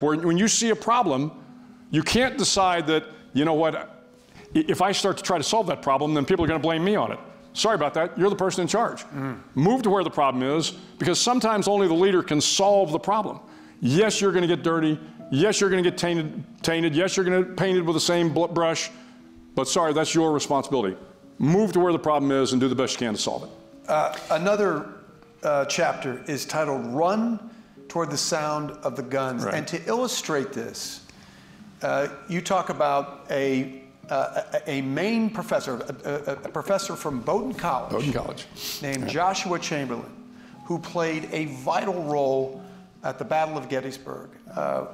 When, when you see a problem, you can't decide that, you know what, if I start to try to solve that problem, then people are going to blame me on it. Sorry about that. You're the person in charge. Mm. Move to where the problem is because sometimes only the leader can solve the problem. Yes, you're going to get dirty. Yes, you're going to get tainted, tainted. Yes, you're going to get painted with the same brush. But sorry, that's your responsibility. Move to where the problem is and do the best you can to solve it. Uh, another uh, chapter is titled Run Toward the Sound of the Guns. Right. And to illustrate this, uh, you talk about a, uh, a Maine professor, a, a, professor from Bowdoin College, Bowdoin College. named yeah. Joshua Chamberlain, who played a vital role at the Battle of Gettysburg. Uh,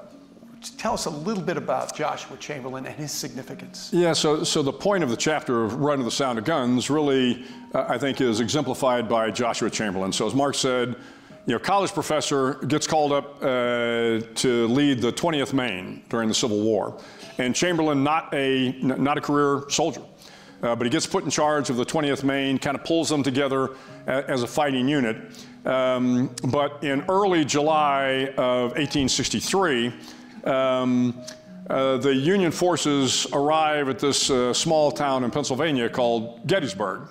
tell us a little bit about Joshua Chamberlain and his significance. Yeah, so, so the point of the chapter of Run to the Sound of Guns really, uh, I think, is exemplified by Joshua Chamberlain. So as Mark said, you know, college professor gets called up uh, to lead the 20th Maine during the Civil War. And Chamberlain, not a, not a career soldier, uh, but he gets put in charge of the 20th Maine, kind of pulls them together as a fighting unit. Um, but in early July of 1863, um, uh, the Union forces arrive at this uh, small town in Pennsylvania called Gettysburg.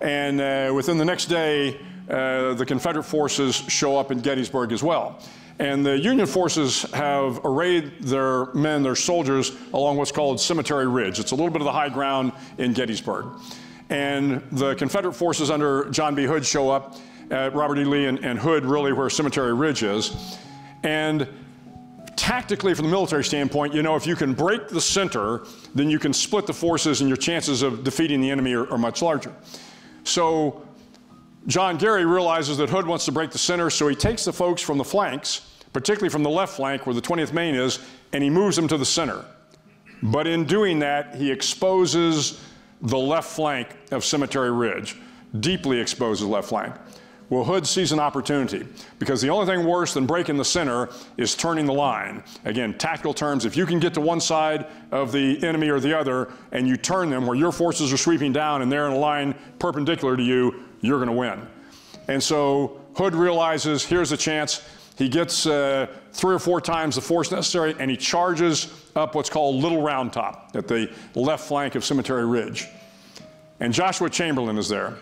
And uh, within the next day, uh, the Confederate forces show up in Gettysburg as well. And the Union forces have arrayed their men, their soldiers, along what's called Cemetery Ridge. It's a little bit of the high ground in Gettysburg. And the Confederate forces under John B. Hood show up at Robert E. Lee and, and Hood, really where Cemetery Ridge is. And tactically, from the military standpoint, you know, if you can break the center, then you can split the forces and your chances of defeating the enemy are, are much larger. So John Gary realizes that Hood wants to break the center, so he takes the folks from the flanks, particularly from the left flank where the 20th Maine is, and he moves them to the center. But in doing that, he exposes the left flank of Cemetery Ridge, deeply exposes the left flank. Well, Hood sees an opportunity because the only thing worse than breaking the center is turning the line. Again, tactical terms, if you can get to one side of the enemy or the other and you turn them where your forces are sweeping down and they're in a line perpendicular to you, you're going to win. And so Hood realizes here's a chance. He gets uh, three or four times the force necessary and he charges up what's called Little Round Top at the left flank of Cemetery Ridge. And Joshua Chamberlain is there.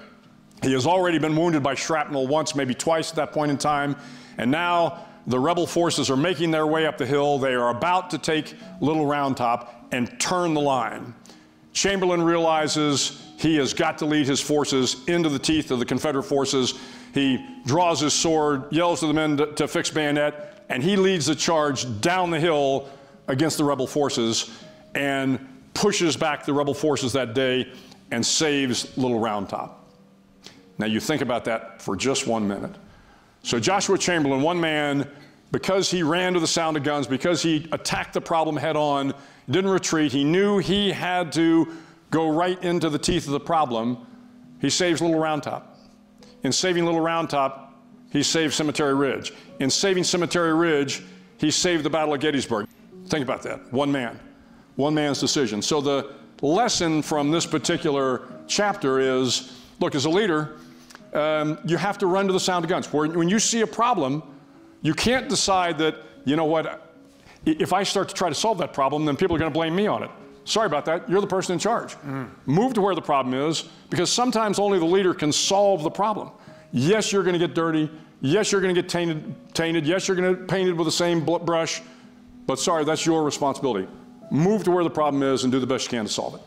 He has already been wounded by shrapnel once, maybe twice at that point in time. And now the rebel forces are making their way up the hill. They are about to take Little Round Top and turn the line. Chamberlain realizes he has got to lead his forces into the teeth of the Confederate forces. He draws his sword, yells to the men to, to fix bayonet, and he leads the charge down the hill against the rebel forces and pushes back the rebel forces that day and saves Little Round Top. Now you think about that for just one minute. So Joshua Chamberlain, one man, because he ran to the sound of guns, because he attacked the problem head on, didn't retreat, he knew he had to go right into the teeth of the problem, he saves Little Round Top. In saving Little Round Top, he saved Cemetery Ridge. In saving Cemetery Ridge, he saved the Battle of Gettysburg. Think about that. One man. One man's decision. So the lesson from this particular chapter is look, as a leader, um, you have to run to the sound of guns. When you see a problem, you can't decide that, you know what, if I start to try to solve that problem, then people are going to blame me on it. Sorry about that. You're the person in charge. Mm. Move to where the problem is because sometimes only the leader can solve the problem. Yes, you're going to get dirty. Yes, you're going to get tainted, tainted. Yes, you're going to get painted with the same brush. But sorry, that's your responsibility. Move to where the problem is and do the best you can to solve it.